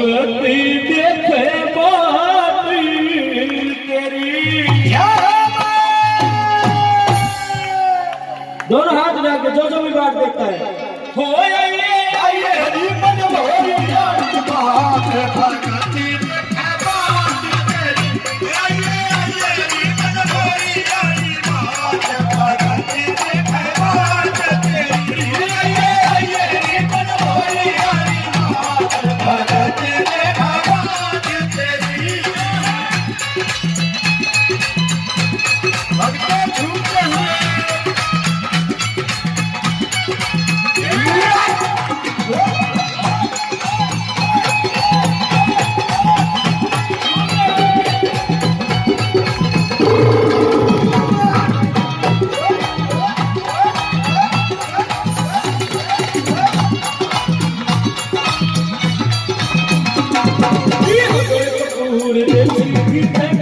देखे बात तेरी। दोनों हाथ जाके जो जो भी बात देखता है। हो आइए आइए, हरी मन भोरी अगर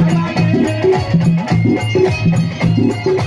Thank you.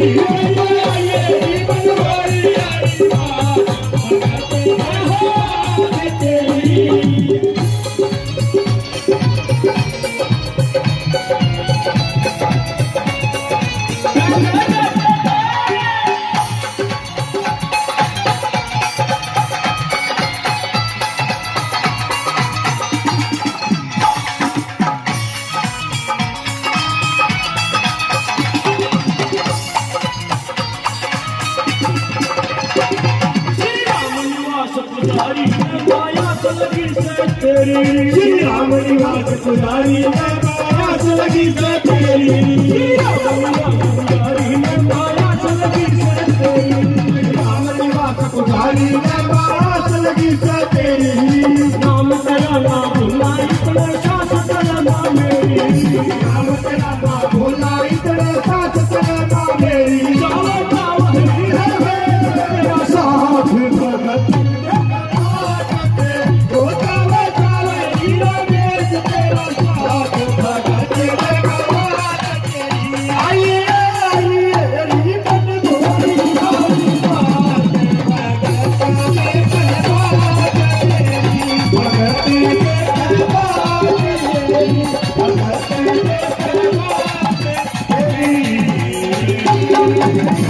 Thank you. Shri Ram Niwas पुजारी मैं माया से लगी से तेरी श्री राम निवास पुजारी मैं माया से से तेरी राम निवास पुजारी मैं बाबा Thank you.